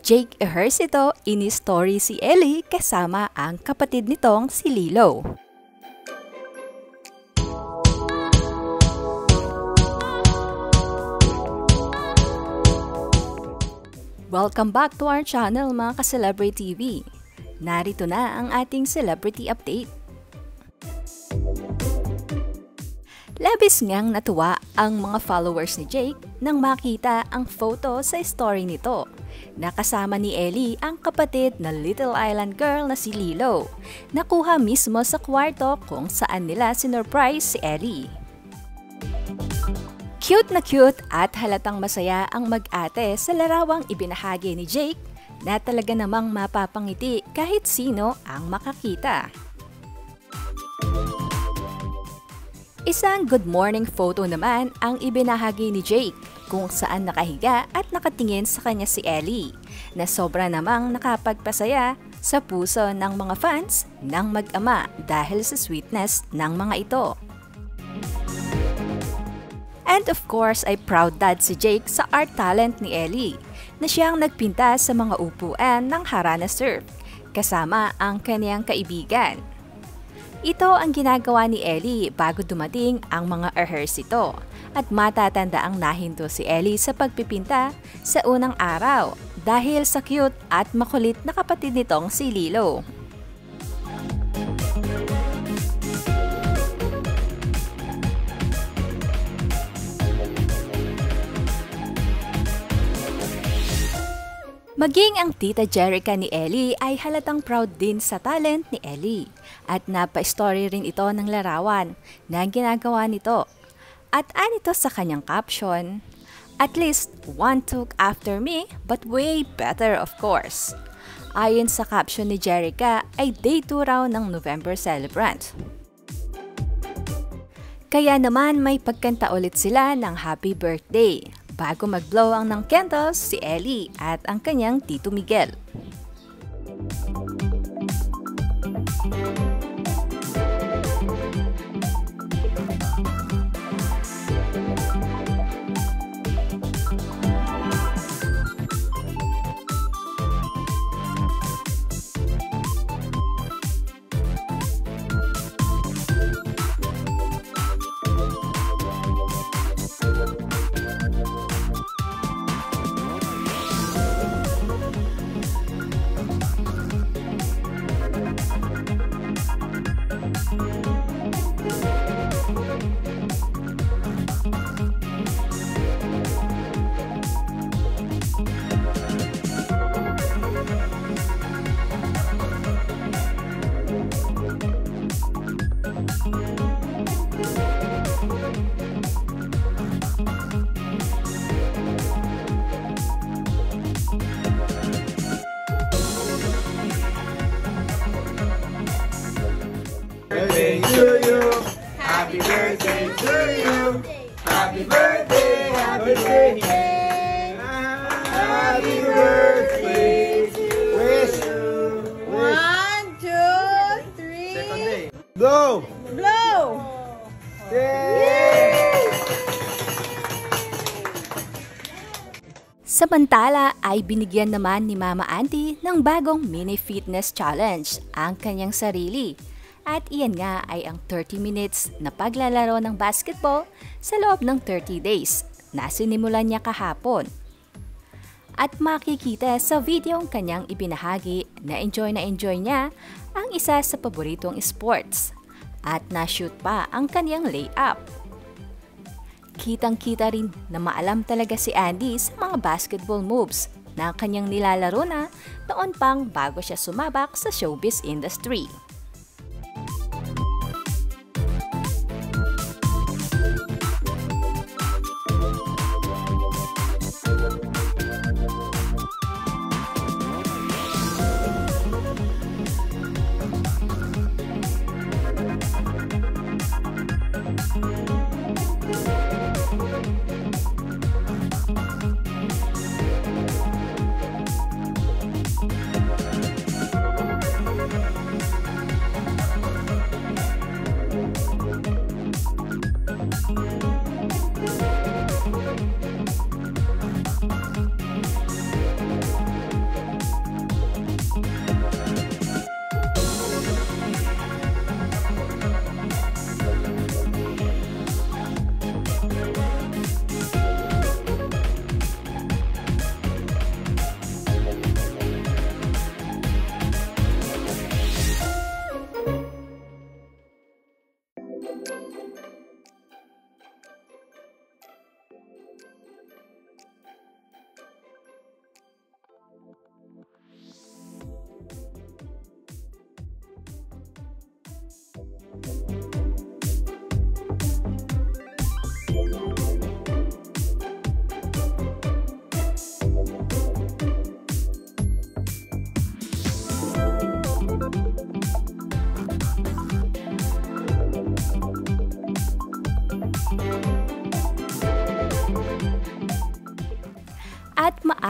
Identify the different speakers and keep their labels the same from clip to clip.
Speaker 1: Jake Ejercito, ini-story si Ellie kasama ang kapatid nitong si Lilo. Welcome back to our channel mga ka-Celebrity TV. Narito na ang ating celebrity update. Labis ngang natuwa ang mga followers ni Jake nang makita ang photo sa story nito. Nakasama ni Ellie ang kapatid na Little Island girl na si Lilo. Nakuha mismo sa kwarto kung saan nila sinurprise si Ellie. Cute na cute at halatang masaya ang mag-ate sa larawang ibinahagi ni Jake na talaga namang mapapangiti kahit sino ang makakita. Isang good morning photo naman ang ibinahagi ni Jake kung saan nakahiga at nakatingin sa kanya si Ellie na sobra namang nakapagpasaya sa puso ng mga fans ng mag-ama dahil sa sweetness ng mga ito. And of course ay proud dad si Jake sa art talent ni Ellie na siyang nagpinta sa mga upuan ng Harana Surf kasama ang kaniyang kaibigan. Ito ang ginagawa ni Ellie bago dumating ang mga ehersito at matatanda ang nahinto si Ellie sa pagpipinta sa unang araw dahil sa cute at makulit na kapatid nitong si Lilo. Maging ang tita Jerica ni Ellie ay halatang proud din sa talent ni Ellie at napa-story rin ito ng larawan na ginagawa nito. At anito sa kanyang caption, At least one took after me but way better of course. Ayon sa caption ni Jerica ay day 2 raw ng November celebrant. Kaya naman may pagkanta ulit sila ng happy birthday bago mag-blow ang ng candles si Ellie at ang kanyang Tito Miguel.
Speaker 2: To you. Happy birthday to you. Happy birthday, happy birthday. Happy birthday to you.
Speaker 3: One, two, three.
Speaker 2: Go!
Speaker 3: Blow!
Speaker 2: Yay!
Speaker 1: Samantala ay binigyan naman ni Mama Auntie ng bagong mini fitness challenge ang kanyang sarili. At iyan nga ay ang 30 minutes na paglalaro ng basketball sa loob ng 30 days na sinimulan niya kahapon. At makikita sa video ang kanyang ibinahagi na enjoy na enjoy niya ang isa sa paboritong sports at na-shoot pa ang kanyang layup. Kitang-kita rin na maalam talaga si Andy sa mga basketball moves na kanyang nilalaro na noon pang bago siya sumabak sa showbiz industry.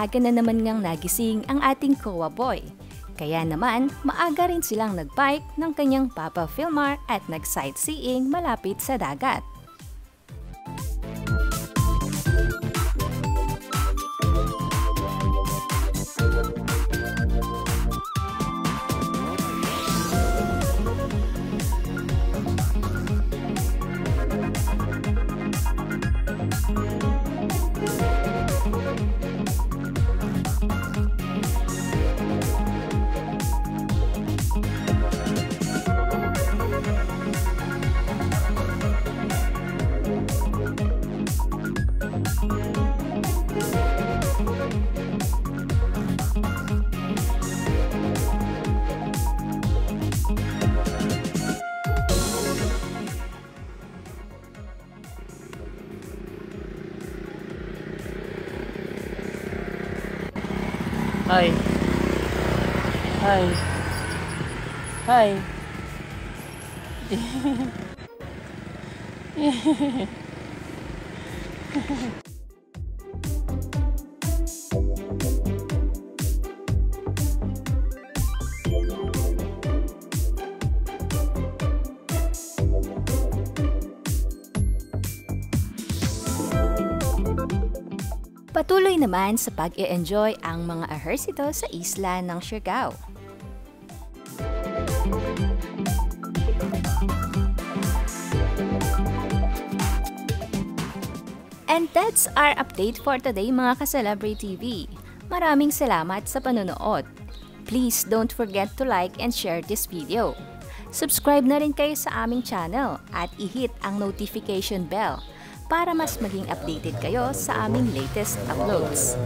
Speaker 1: Maaga na naman ngang nagising ang ating Koa Boy. Kaya naman, maaga rin silang nagbike ng kanyang Papa Filmar at nag-sightseeing malapit sa dagat.
Speaker 4: Hi. Hi.
Speaker 1: Patuloy naman sa pag-e-enjoy ang mga ehersito sa isla ng Siargao. And that's our update for today mga ka-Celebrate TV. Maraming salamat sa panonood. Please don't forget to like and share this video. Subscribe na rin kayo sa aming channel at i-hit ang notification bell para mas maging updated kayo sa aming latest uploads.